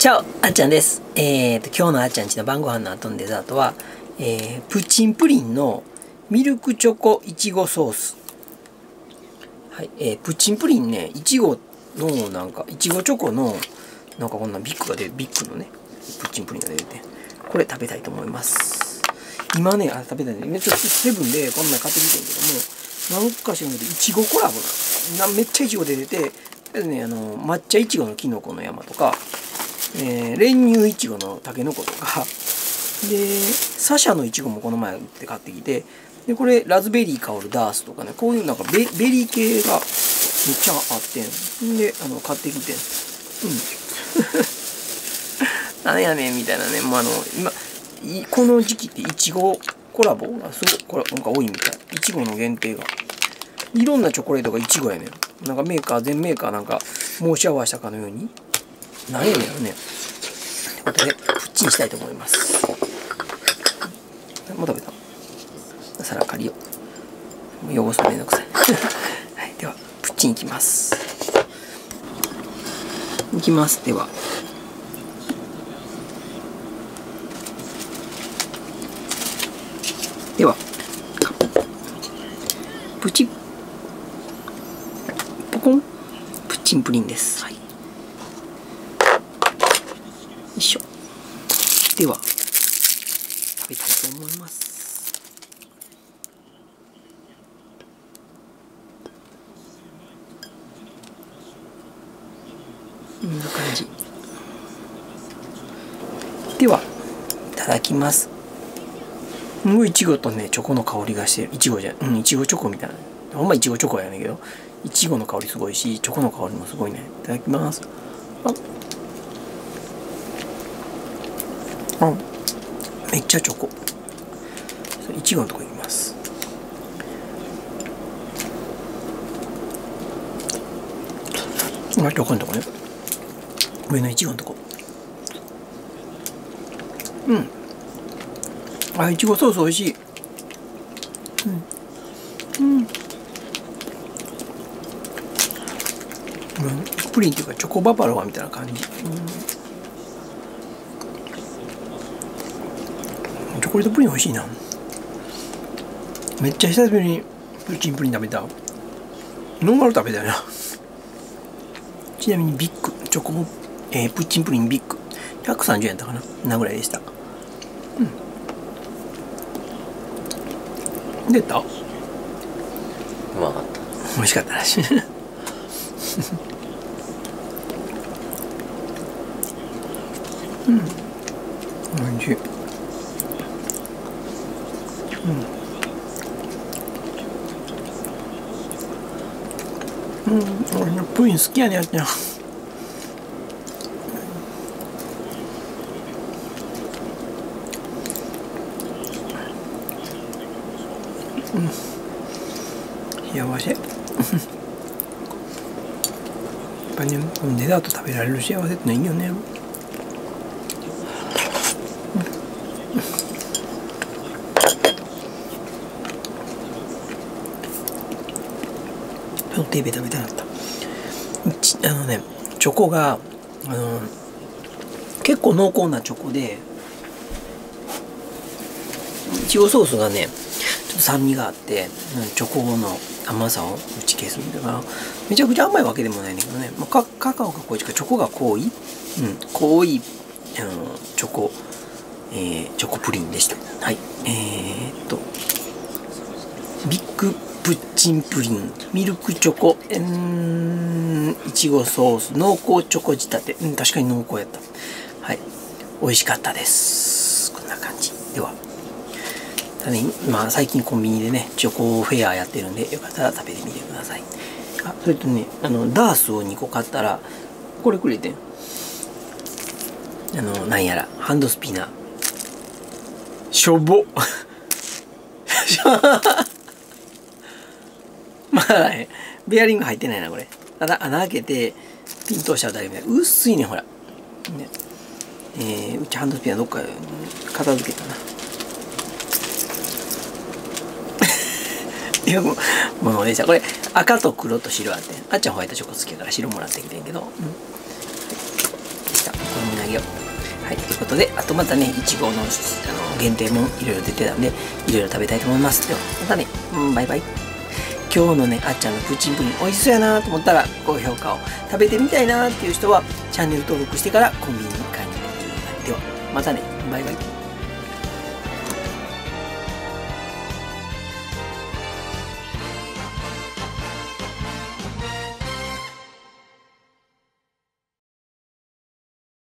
チャオあっちゃんです。えーと、今日のあっちゃんちの晩ご飯の後のデザートは、えー、プチンプリンのミルクチョコいちごソース。はい、えー、プチンプリンね、いちごのなんか、いちごチョコのなんかこんなビッグが出る、ビッグのね、プチンプリンが出てて、これ食べたいと思います。今ね、あ、食べたいね。ちょっとセブンでこんなん買ってきてんけども、なんか知らんけど、いちごコラボなのめっちゃいちご出てて、とりあえずね、あの、抹茶いちごのきのこの山とか、えー、練乳いちごのたけのことか、で、サシャのいちごもこの前売って買ってきて、で、これ、ラズベリー香るダースとかね、こういうなんかベベリー系がめっちゃあってん。で、あの、買ってきてん。うん。なんやねんみたいなね、もうあの、今、この時期っていちごコラボがすごい、これ、なんか多いみたい。いちごの限定が。いろんなチョコレートがいちごやねん。なんかメーカー、全メーカーなんか申し合わせたかのように。何やねんやろね。ということで、プッチンしたいと思います。もう食べた皿借りよ。もう汚すのめんどくさい。はい、では、プッチンいきます。いきます。では。では、プチポコンプッチンプリンです。はい。よいしょ。では、食べたいと思います。こんな感じ。では、いただきます。すごいいちごとね、チョコの香りがしてる。いちごじゃ、うん、いちごチョコみたいな。ほんまいちごチョコやねんけど、いちごの香りすごいし、チョコの香りもすごいね。いただきます。あ、あめっちゃチョコ。いちごのとこいきます。あ、チョコのとこね。上のいちごのとこ。うん。あ、いちごソース美味しい。うん。うん。うん、プリンっていうかチョコババロアみたいな感じ。うん、ョコレートプリン美味しいな。めっちゃ久しぶりにプチンプリン食べた。ノーマル食べたよな。ちなみにビッグ、チョコ、えー、プッチンプリンビッグ。130円やったかな。なぐらいでした。うん。出た？うまかった美味しかったらしい。うん。美味しい。うん。うん、俺のプリン好きやねやってん。幸せ。やっぱねデザート食べられる幸せってのいいよね。ちょっとエビ食べたかった。あのねチョコがあの結構濃厚なチョコでいちごソースがねちょっと酸味があってチョコの甘さを打ち消すみたいな。めちゃくちゃ甘いわけでもないんだけどね、まあ、カカカオが濃いチョコが濃い、うん、濃いあのチョコ、えー、チョコプリンでした。はい。えー、っと。ビッグプッチンプリンミルクチョコえーいちごソース濃厚チョコ仕立て。うん確かに濃厚やった。はい。美味しかったです。こんな感じ。では。たね、まあ最近コンビニでね、チョコフェアやってるんで、よかったら食べてみてください。あ、それとね、あの、ダースを2個買ったら、これくれてん。あの、なんやら、ハンドスピナー。しょぼ ベアリング入ってないな、これ。ただ、穴開けて、ピン通しただけみたいな。薄いね、ほら。ね。えー、うちハンドスピナーどっか片付けたな。いうものでしたこれ赤と黒と白あってあっちゃんホワイトチョコ好きやから白もらってきてんけど、うん、でしたこれもなげよう。はい、ということで、あとまたね、いちごのあの限定もいろいろ出てたんで、いろいろ食べたいと思います。では、またね、うん、バイバイ。今日のね、あっちゃんのプチンプリン美味しそうやなと思ったら、高評価を食べてみたいなっていう人は、チャンネル登録してからコンビニに買いに行ってください。では、またね、バイバイ。